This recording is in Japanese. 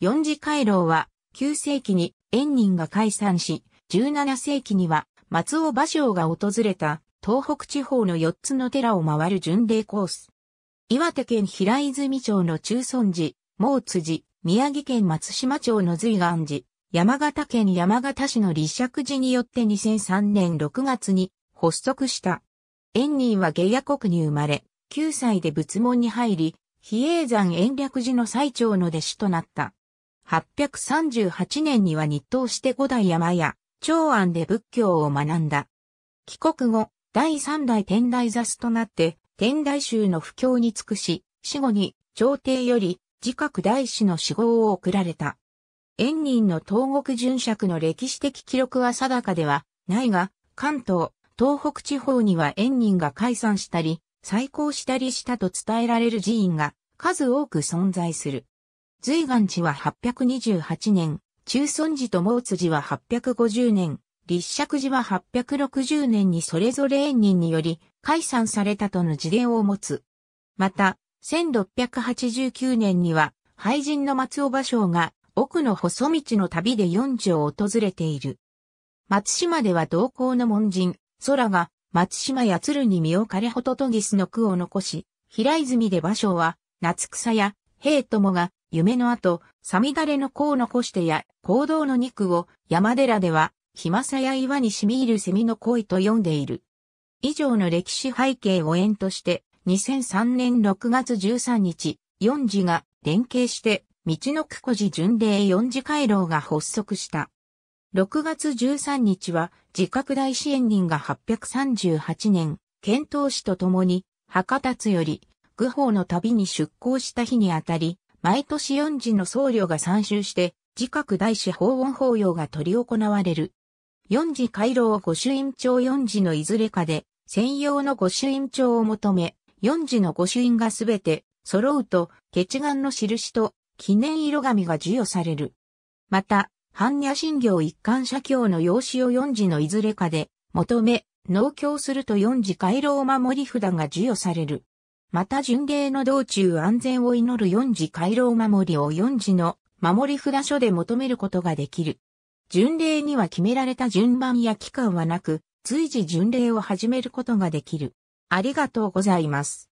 四次回廊は9世紀に円人が解散し、17世紀には松尾芭蕉が訪れた東北地方の4つの寺を回る巡礼コース。岩手県平泉町の中尊寺、毛津寺、宮城県松島町の随岩寺、山形県山形市の立石寺によって2003年6月に発足した。円人は下野国に生まれ、9歳で仏門に入り、比叡山延暦寺の最長の弟子となった。838年には日東して五代山や長安で仏教を学んだ。帰国後、第三代天台座スとなって天台宗の布教に尽くし、死後に朝廷より自覚大師の死号を送られた。円人の東国巡釈の歴史的記録は定かではないが、関東、東北地方には円人が解散したり、再興したりしたと伝えられる寺院が数多く存在する。随岩寺は828年、中尊寺と毛津寺は850年、立石寺は860年にそれぞれ円人により解散されたとの事例を持つ。また、1689年には、廃人の松尾芭蕉が奥の細道の旅で四条を訪れている。松島では同行の門人、空が松島や鶴に身を枯れほととぎすの句を残し、平泉で芭蕉は夏草や平友が夢の後、さみだれの子を残してや、行動の肉を山寺では、ひまさや岩に染み入る蝉の恋と読んでいる。以上の歴史背景を縁として、2003年6月13日、四寺が連携して、道のくこ寺巡礼四次回廊が発足した。6月13日は、自覚大支援人が838年、検討士と共に、博多津より、愚法の旅に出港した日にあたり、毎年四時の僧侶が参集して、自覚大師法音法要が取り行われる。四時回廊御朱印帳四時のいずれかで、専用の御朱印帳を求め、四時の御朱印がすべて揃うと、血眼の印と記念色紙が授与される。また、般若心経一貫社教の用紙を四時のいずれかで求め、納経すると四時回廊守り札が授与される。また巡礼の道中安全を祈る四次回廊守りを四次の守り札所で求めることができる。巡礼には決められた順番や期間はなく、随時巡礼を始めることができる。ありがとうございます。